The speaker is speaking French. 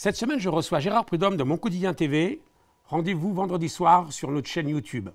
Cette semaine, je reçois Gérard Prudhomme de Mon Quotidien TV. Rendez-vous vendredi soir sur notre chaîne YouTube.